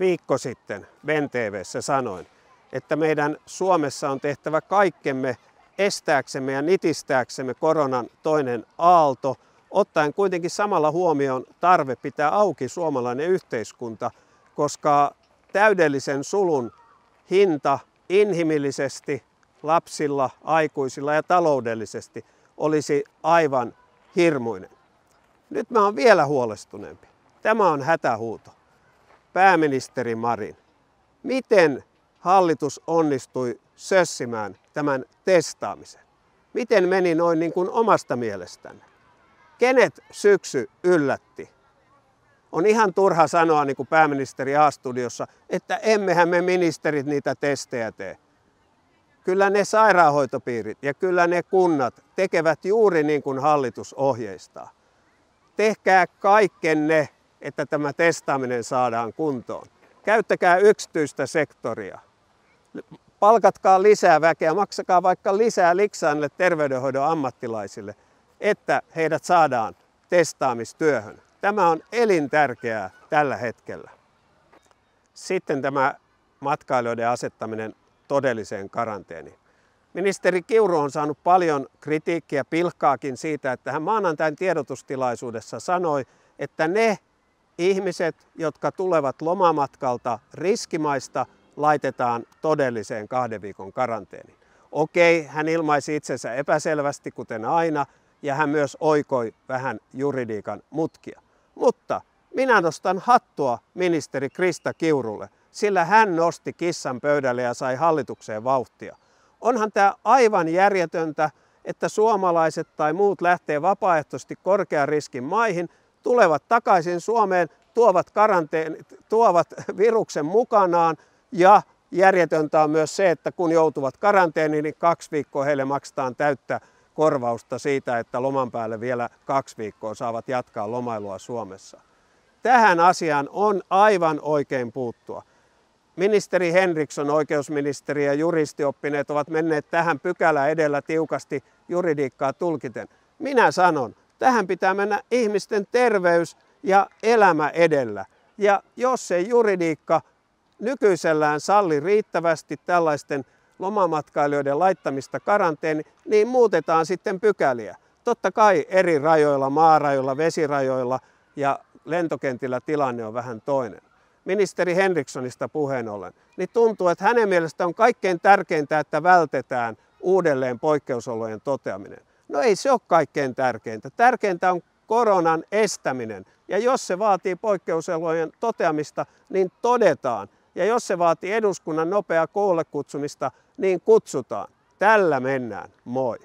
viikko sitten Ben TVssä sanoin, että meidän Suomessa on tehtävä kaikkemme estääksemme ja nitistääksemme koronan toinen aalto, ottaen kuitenkin samalla huomioon tarve pitää auki suomalainen yhteiskunta, koska täydellisen sulun hinta inhimillisesti lapsilla, aikuisilla ja taloudellisesti olisi aivan hirmuinen. Nyt mä oon vielä huolestuneempi. Tämä on hätähuuto. Pääministeri Marin, miten hallitus onnistui sössimään tämän testaamisen? Miten meni noin niin kuin omasta mielestänne? Kenet syksy yllätti? On ihan turha sanoa niin kuin pääministeri A-studiossa, että emmehän me ministerit niitä testejä tee. Kyllä ne sairaanhoitopiirit ja kyllä ne kunnat tekevät juuri niin kuin hallitus ohjeistaa. Tehkää kaikkenne, että tämä testaaminen saadaan kuntoon. Käyttäkää yksityistä sektoria. Palkatkaa lisää väkeä, maksakaa vaikka lisää liksaanille terveydenhoidon ammattilaisille, että heidät saadaan testaamistyöhön. Tämä on elintärkeää tällä hetkellä. Sitten tämä matkailijoiden asettaminen todelliseen karanteeniin. Ministeri Kiuru on saanut paljon kritiikkiä, pilkkaakin siitä, että hän maanantain tiedotustilaisuudessa sanoi, että ne ihmiset, jotka tulevat lomamatkalta riskimaista, laitetaan todelliseen kahden viikon karanteeniin. Okei, hän ilmaisi itsensä epäselvästi, kuten aina, ja hän myös oikoi vähän juridiikan mutkia. Mutta minä nostan hattua ministeri Krista Kiurulle, sillä hän nosti kissan pöydälle ja sai hallitukseen vauhtia. Onhan tämä aivan järjetöntä, että suomalaiset tai muut lähtee vapaaehtoisesti korkean riskin maihin, tulevat takaisin Suomeen, tuovat, karanteen, tuovat viruksen mukanaan ja järjetöntä on myös se, että kun joutuvat karanteeniin, niin kaksi viikkoa heille maksetaan täyttä korvausta siitä, että loman päälle vielä kaksi viikkoa saavat jatkaa lomailua Suomessa. Tähän asiaan on aivan oikein puuttua. Ministeri Henriksson, oikeusministeri ja juristioppineet ovat menneet tähän pykälä edellä tiukasti juridiikkaa tulkiten. Minä sanon, tähän pitää mennä ihmisten terveys ja elämä edellä. Ja jos ei juridiikka nykyisellään salli riittävästi tällaisten lomamatkailijoiden laittamista karanteeni, niin muutetaan sitten pykäliä. Totta kai eri rajoilla, maarajoilla, vesirajoilla ja lentokentillä tilanne on vähän toinen. Ministeri Henrikssonista puheen ollen, niin tuntuu, että hänen mielestään on kaikkein tärkeintä, että vältetään uudelleen poikkeusolojen toteaminen. No ei se ole kaikkein tärkeintä. Tärkeintä on koronan estäminen. Ja jos se vaatii poikkeusolojen toteamista, niin todetaan. Ja jos se vaatii eduskunnan nopeaa koolle kutsumista, niin kutsutaan. Tällä mennään. Moi.